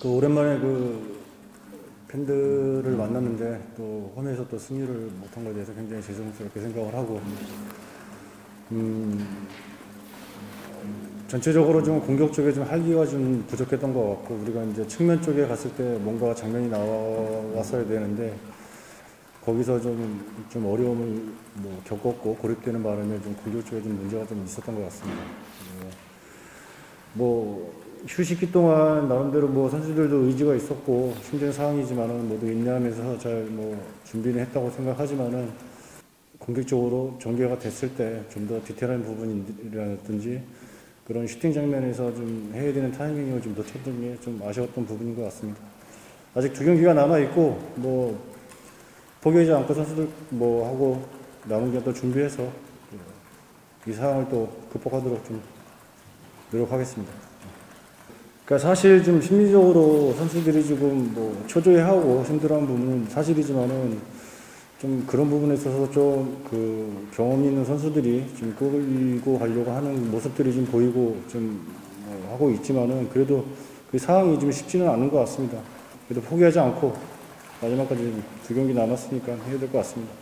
그 오랜만에 그 팬들을 만났는데 또 홈에서 또 승리를 못한 것에 대해서 굉장히 죄송스럽게 생각을 하고 음, 전체적으로 좀 공격 쪽에 좀 활기가 좀 부족했던 것 같고 우리가 이제 측면 쪽에 갔을 때 뭔가 장면이 나왔어야 되는데 거기서 좀, 좀 어려움을 뭐 겪었고 고립되는 바람에 좀 공격 쪽에 좀 문제가 좀 있었던 것 같습니다. 네. 뭐 휴식기 동안 나름대로 뭐 선수들도 의지가 있었고 힘든 상황이지만은 모두 인내하면서 잘 뭐 준비는 했다고 생각하지만은 공격적으로 전개가 됐을 때 좀 더 디테일한 부분이라든지 그런 슈팅 장면에서 좀 해야 되는 타이밍을 좀 놓쳤던 게 좀 아쉬웠던 부분인 것 같습니다. 아직 두 경기가 남아 있고 뭐 포기하지 않고 선수들 뭐 하고 남은 게또 준비해서 이 상황을 또 극복하도록 좀 노력하겠습니다. 그러니까 사실 좀 심리적으로 선수들이 지금 뭐 초조해하고 힘들어하는 부분은 사실이지만은 좀 그런 부분에 있어서 좀 그 경험 있는 선수들이 좀 끌고 가려고 하는 모습들이 좀 보이고 좀 뭐 하고 있지만은 그래도 그 상황이 좀 쉽지는 않은 것 같습니다. 그래도 포기하지 않고 마지막까지 두 경기 남았으니까 해야 될 것 같습니다.